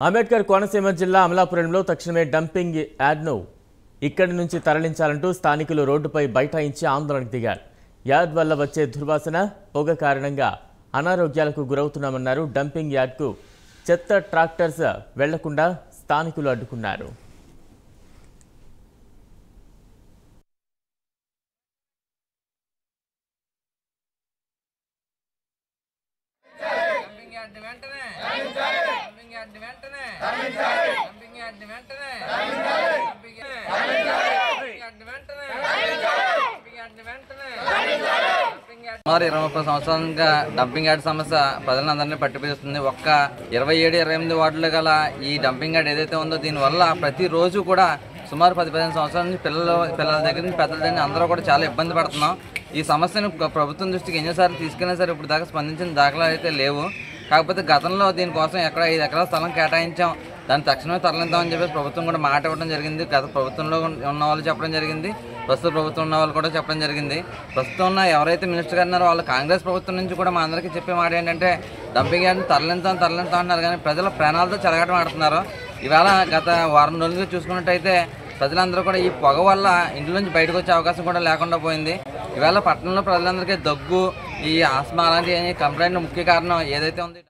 అంబేద్కర్ కోనసీమ జిల్లా అమలాపురంలో తక్షణమే డంపింగ్ యాడ్ను ఇక్కడి నుంచి తరలించాలంటూ స్థానికులు రోడ్డుపై బైఠాయించి ఆందోళనకు దిగారు. యాడ్ వల్ల వచ్చే దుర్వాసన పొగ కారణంగా అనారోగ్యాలకు గురవుతున్నామన్నారు. డంపింగ్ యార్డ్కు చెత్త ట్రాక్టర్స్ వెళ్ళకుండా స్థానికులు అడ్డుకున్నారు. వెంటనే! వెంటనే. డంపింగ్ వెంటనే. డంపింగ్ వెంటనే. డంపింగ్ వెంటనే. సుమారు ఇరవై ముప్పై సంవత్సరాలుగా డంపింగ్ యార్డ్ సమస్య ప్రజలందరినీ పట్టిపిస్తుంది. ఒక్క ఇరవై ఏడు ఇరవై ఎనిమిది వార్డులు గల ఈ డంపింగ్ యార్డ్ ఏదైతే ఉందో దీనివల్ల ప్రతిరోజు కూడా సుమారు పది పదిహేను సంవత్సరాల నుంచి పిల్లలు పిల్లల దగ్గర నుంచి పెద్దల దగ్గర అందరూ కూడా చాలా ఇబ్బంది పడుతున్నాం. ఈ సమస్యను ప్ర- ప్రభుత్వం దృష్టికి ఎన్నోసార్లు తీసుకెళ్ళినా సరే ఇప్పుడు దాకా స్పందించిన దాఖలాలు అయితే లేవు. కాకపోతే గతంలో దీనికోసం ఎక్కడ ఐదు ఎకరాల స్థలం కేటాయించాం. దాన్ని తక్షణమే తరలిద్దామని చెప్పి ప్రభుత్వం కూడా మాట ఇవ్వడం జరిగింది. గత ప్రభుత్వంలో ఉన్న వాళ్ళు చెప్పడం జరిగింది. ప్రస్తుత ప్రభుత్వం ఉన్న వాళ్ళు కూడా చెప్పడం జరిగింది. ప్రస్తుతం ఉన్న ఎవరైతే మినిస్టర్ గారు ఉన్నారో వాళ్ళు కాంగ్రెస్ ప్రభుత్వం నుంచి కూడా మా అందరికీ చెప్పే మాట ఏంటంటే డంపింగ్ యార్డ్ని తరలించాం తరలించాం అంటున్నారు. కానీ ప్రజల ప్రాణాలతో చెలగాటం ఆడుతున్నారు. ఇవాళ గత వారం రోజులుగా చూసుకున్నట్టయితే ప్రజలందరూ కూడా ఈ పొగ వల్ల ఇంట్లో నుంచి బయటకు వచ్చే అవకాశం కూడా లేకుండా పోయింది. ఇవాళ పట్టణంలో ప్రజలందరికీ దగ్గు ఈ ఆస్మా అలాంటి కంప్లైంట్ ముఖ్య కారణం ఏదైతే ఉంది